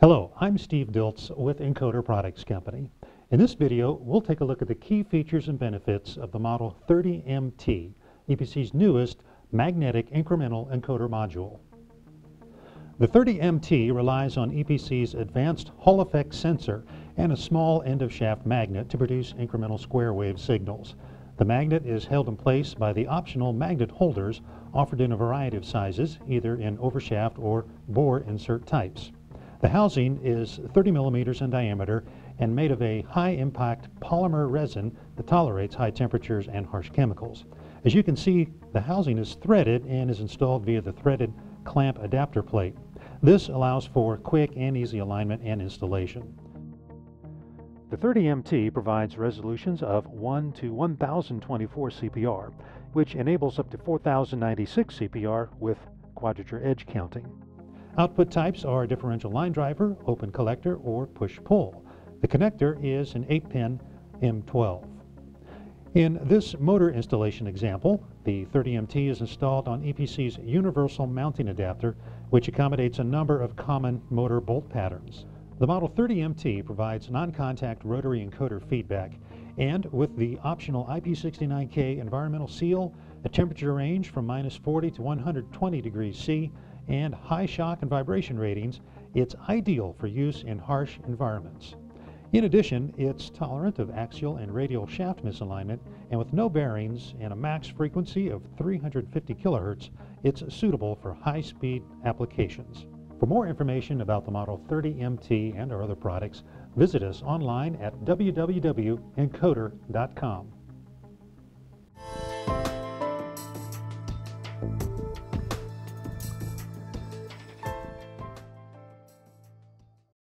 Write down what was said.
Hello, I'm Steve Diltz with Encoder Products Company. In this video, we'll take a look at the key features and benefits of the Model 30MT, EPC's newest magnetic incremental encoder module. The 30MT relies on EPC's advanced Hall effect sensor and a small end-of-shaft magnet to produce incremental square wave signals. The magnet is held in place by the optional magnet holders offered in a variety of sizes, either in overshaft or bore insert types. The housing is 30 millimeters in diameter and made of a high-impact polymer resin that tolerates high temperatures and harsh chemicals. As you can see, the housing is threaded and is installed via the threaded clamp adapter plate. This allows for quick and easy alignment and installation. The 30MT provides resolutions of 1 to 1024 CPR, which enables up to 4096 CPR with quadrature edge counting. Output types are differential line driver, open collector, or push-pull. The connector is an 8-pin M12. In this motor installation example, the 30MT is installed on EPC's universal mounting adapter, which accommodates a number of common motor bolt patterns. The Model 30MT provides non-contact rotary encoder feedback, and with the optional IP69K environmental seal, a temperature range from minus 40 to 120 degrees C, and high shock and vibration ratings, it's ideal for use in harsh environments. In addition, it's tolerant of axial and radial shaft misalignment, and with no bearings and a max frequency of 350 kilohertz, it's suitable for high-speed applications. For more information about the Model 30MT and our other products, visit us online at www.encoder.com.